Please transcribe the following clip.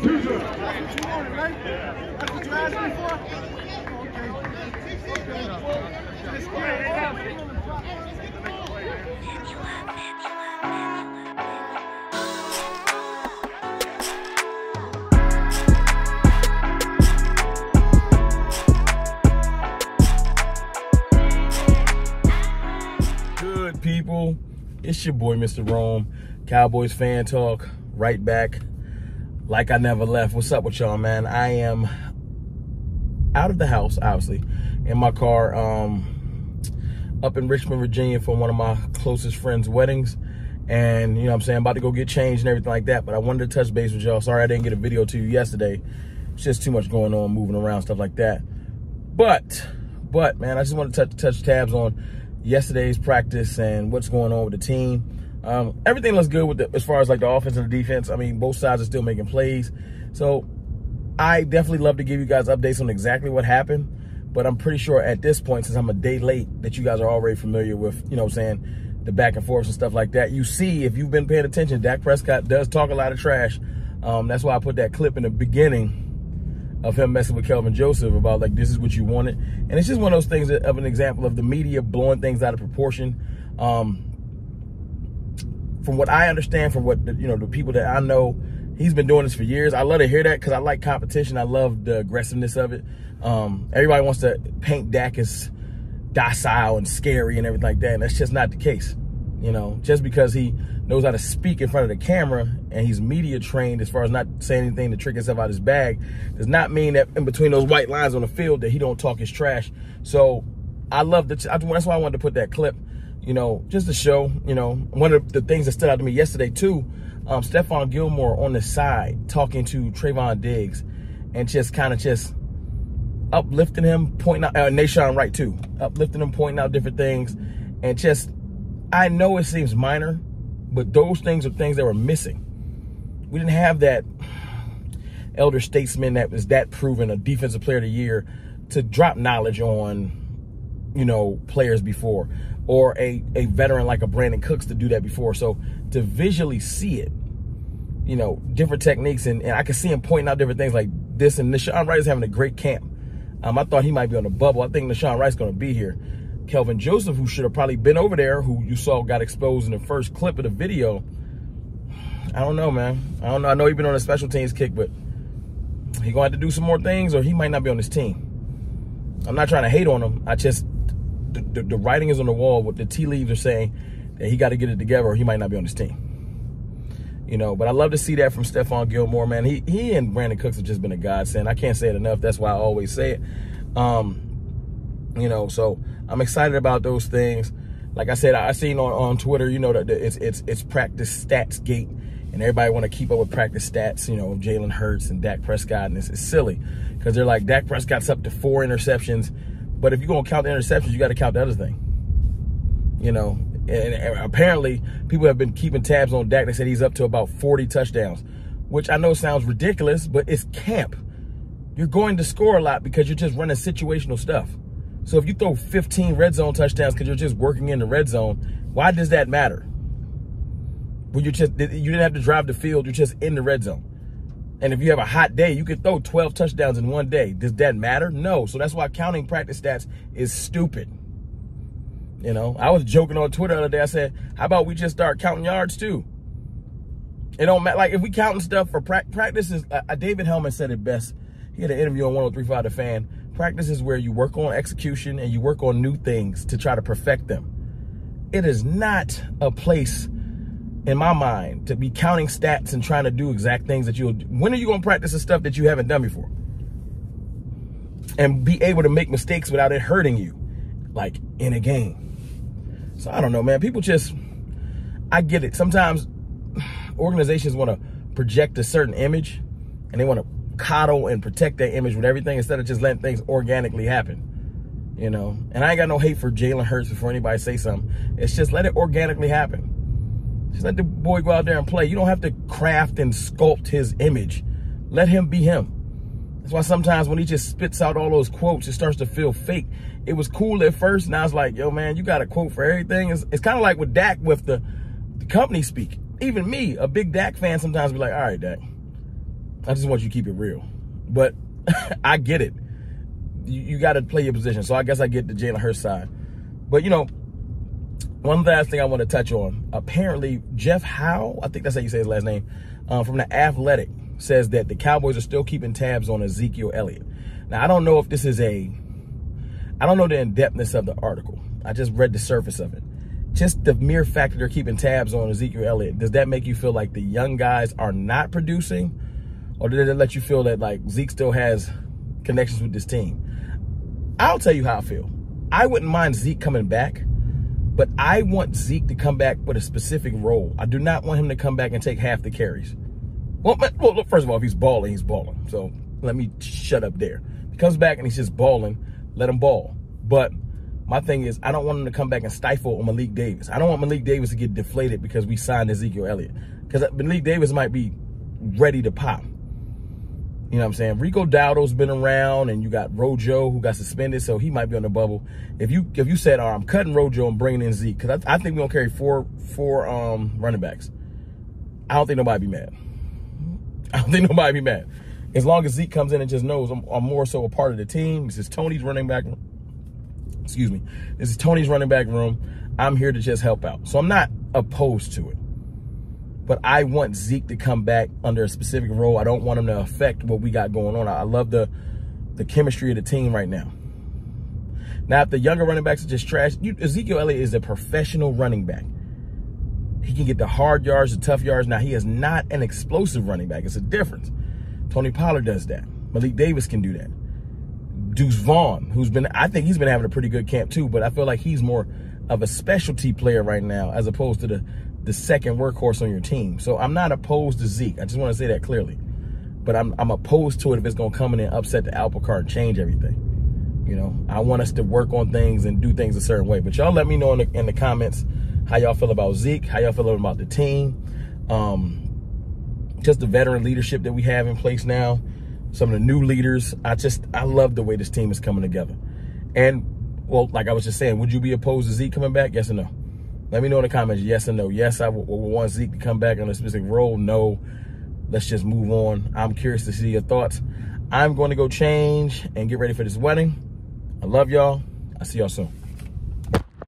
Wanted, right? That's what you for? Okay. Good people, it's your boy Mr. Rome, Cowboys fan talk, right back, like I never left. What's up with y'all, man? I am out of the house, obviously, in my car, um, up in Richmond, Virginia, for one of my closest friends' weddings, and you know, what I'm saying, about to go get changed and everything like that. But I wanted to touch base with y'all. Sorry I didn't get a video to you yesterday. It's just too much going on, moving around, stuff like that. But, but man, I just want to touch touch tabs on yesterday's practice and what's going on with the team. Um, everything looks good with the, as far as like the offense and the defense. I mean, both sides are still making plays. So I definitely love to give you guys updates on exactly what happened. But I'm pretty sure at this point, since I'm a day late, that you guys are already familiar with, you know what I'm saying, the back and forth and stuff like that. You see, if you've been paying attention, Dak Prescott does talk a lot of trash. Um, that's why I put that clip in the beginning of him messing with Kelvin Joseph about like this is what you wanted, and it's just one of those things of an example of the media blowing things out of proportion. Um, from what I understand, from what the, you know, the people that I know, he's been doing this for years. I love to hear that because I like competition. I love the aggressiveness of it. Um, everybody wants to paint Dak as docile and scary and everything like that, and that's just not the case. You know, just because he knows how to speak in front of the camera and he's media trained as far as not saying anything to trick himself out of his bag does not mean that in between those white lines on the field that he don't talk his trash. So I love that. That's why I wanted to put that clip, you know, just to show, you know, one of the things that stood out to me yesterday too, um, Stephon Gilmore on the side talking to Trevon Diggs and just kind of just uplifting him, pointing out, uh, Nahshon Wright too, uplifting him, pointing out different things and just I know it seems minor, but those things are things that were missing. We didn't have that elder statesman that was that proven a defensive player of the year to drop knowledge on, you know, players before, or a, a veteran like a Brandin Cooks to do that before. So to visually see it, you know, different techniques, and, and I can see him pointing out different things like this. And Nahshon Wright is having a great camp. Um, I thought he might be on the bubble. I think Nahshon Wright's going to be here. Kelvin Joseph, who should have probably been over there, who you saw got exposed in the first clip of the video. I don't know, man. I don't know. I know he's been on a special teams kick, but he gonna have to do some more things, or he might not be on this team. I'm not trying to hate on him. I just the, the, writing is on the wall. What the tea leaves are saying that he got to get it together, or he might not be on this team. You know, but I love to see that from Stephon Gilmore, man. He he and Brandin Cooks have just been a godsend. I can't say it enough. That's why I always say it. Um, you know, so I'm excited about those things. Like I said, I seen on, on Twitter, you know, that it's it's it's practice stats gate, and everybody want to keep up with practice stats. You know, Jalen Hurts and Dak Prescott, and it's, it's silly because they're like Dak Prescott's up to four interceptions, but if you're gonna count the interceptions, you got to count the other thing. You know, and, and apparently people have been keeping tabs on Dak. They said he's up to about 40 touchdowns, which I know sounds ridiculous, but it's camp. You're going to score a lot because you're just running situational stuff. So if you throw 15 red zone touchdowns because you're just working in the red zone, why does that matter? When you just you didn't have to drive the field, you're just in the red zone. And if you have a hot day, you can throw 12 touchdowns in one day. Does that matter? No. So that's why counting practice stats is stupid. You know, I was joking on Twitter the other day. I said, how about we just start counting yards too? It don't matter. Like if we counting stuff for pra practice is, uh, David Helman said it best. He had an interview on 1035 The Fan Practice is where you work on execution and you work on new things to try to perfect them. It is not a place in my mind to be counting stats and trying to do exact things that you'll do. When are you going to practice the stuff that you haven't done before? And be able to make mistakes without it hurting you, like in a game. So I don't know, man. People just, I get it. Sometimes organizations want to project a certain image and they want to coddle and protect that image with everything instead of just letting things organically happen. You know, and I ain't got no hate for Jalen Hurts before anybody say something. It's just let it organically happen. Just let the boy go out there and play. You don't have to craft and sculpt his image. Let him be him. That's why sometimes when he just spits out all those quotes, it starts to feel fake. It was cool at first. Now it's like, yo, man, you got a quote for everything. It's, it's kind of like with Dak with the, the company speak. Even me, a big Dak fan, sometimes be like, all right, Dak, I just want you to keep it real. But I get it. You, you got to play your position. So I guess I get the Jalen Hurts side. But, you know, one last thing I want to touch on. Apparently, Jeff Howe, I think that's how you say his last name, um, from the Athletic, says that the Cowboys are still keeping tabs on Ezekiel Elliott. Now, I don't know if this is a, I don't know the in-depthness of the article. I just read the surface of it. Just the mere fact that they're keeping tabs on Ezekiel Elliott, does that make you feel like the young guys are not producing? Or did it let you feel that like Zeke still has connections with this team? I'll tell you how I feel. I wouldn't mind Zeke coming back, but I want Zeke to come back with a specific role. I do not want him to come back and take half the carries. Well, first of all, if he's balling, he's balling. So let me shut up there. He comes back and he's just balling, let him ball. But my thing is, I don't want him to come back and stifle Malik Davis. I don't want Malik Davis to get deflated because we signed Ezekiel Elliott. Because Malik Davis might be ready to pop. You know what I'm saying? Rico Dowdle's been around, and you got Rojo who got suspended, so he might be on the bubble. If you if you said, oh, I'm cutting Rojo and bringing in Zeke, because I, I, think we're gonna carry four four um, running backs. I don't think nobody be mad. I don't think nobody be mad. As long as Zeke comes in and just knows I'm, I'm more so a part of the team. This is Tony's running back. Excuse me. This is Tony's running back room. I'm here to just help out. So I'm not opposed to it but I want Zeke to come back under a specific role. I don't want him to affect what we got going on. I love the the chemistry of the team right now. Now, if the younger running backs are just trash, you, Ezekiel Elliott is a professional running back. He can get the hard yards, the tough yards. Now, he is not an explosive running back. It's a difference. Tony Pollard does that. Malik Davis can do that. Deuce Vaughn, who's been, I think he's been having a pretty good camp too, but I feel like he's more of a specialty player right now as opposed to the the second workhorse on your team. So I'm not opposed to Zeke. I just want to say that clearly. But I'm, I'm opposed to it if it's going to come in and upset the apple cart and change everything. You know, I want us to work on things and do things a certain way. But y'all let me know in the, in the comments how y'all feel about Zeke, how y'all feel about the team, um, just the veteran leadership that we have in place now, some of the new leaders. I just, I love the way this team is coming together. And, well, like I was just saying, would you be opposed to Zeke coming back? Yes or no? Let me know in the comments, yes or no. Yes, I would want Zeke to come back on a specific role. No, let's just move on. I'm curious to see your thoughts. I'm going to go change and get ready for this wedding. I love y'all. I'll see y'all soon.